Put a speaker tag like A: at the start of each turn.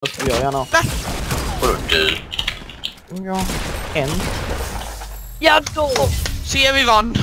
A: Vad ska vi göra gärna?
B: Vadå du?
A: Ja, en.
C: Ja då!
D: Se vi vann!